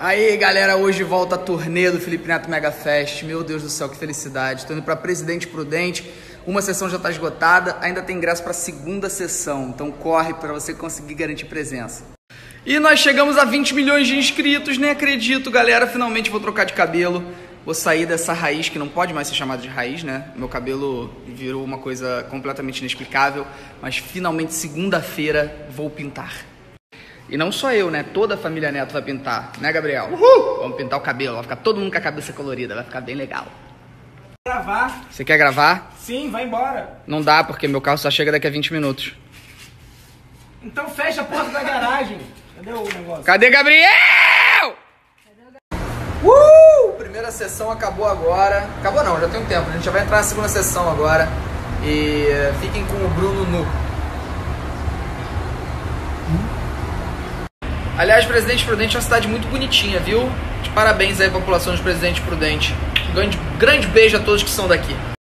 Aí, galera, hoje volta a turnê do Felipe Neto Mega Fest. Meu Deus do céu, que felicidade. Tô indo pra Presidente Prudente. Uma sessão já tá esgotada, ainda tem ingresso pra segunda sessão. Então corre pra você conseguir garantir presença. E nós chegamos a 20 milhões de inscritos, nem acredito, galera. Finalmente vou trocar de cabelo. Vou sair dessa raiz que não pode mais ser chamada de raiz, né? Meu cabelo virou uma coisa completamente inexplicável, mas finalmente segunda-feira vou pintar. E não só eu, né? Toda a família Neto vai pintar, né, Gabriel? Uhul! Vamos pintar o cabelo, vai ficar todo mundo com a cabeça colorida, vai ficar bem legal. Gravar? Você quer gravar? Sim, vai embora. Não dá, porque meu carro só chega daqui a 20 minutos. Então fecha a porta da garagem. Cadê o negócio? Cadê Gabriel? Uh! Primeira sessão acabou agora. Acabou não, já tem um tempo. A gente já vai entrar na segunda sessão agora. E eh, fiquem com o Bruno nu. Aliás, Presidente Prudente é uma cidade muito bonitinha, viu? De parabéns aí, população de Presidente Prudente. Grande, grande beijo a todos que são daqui.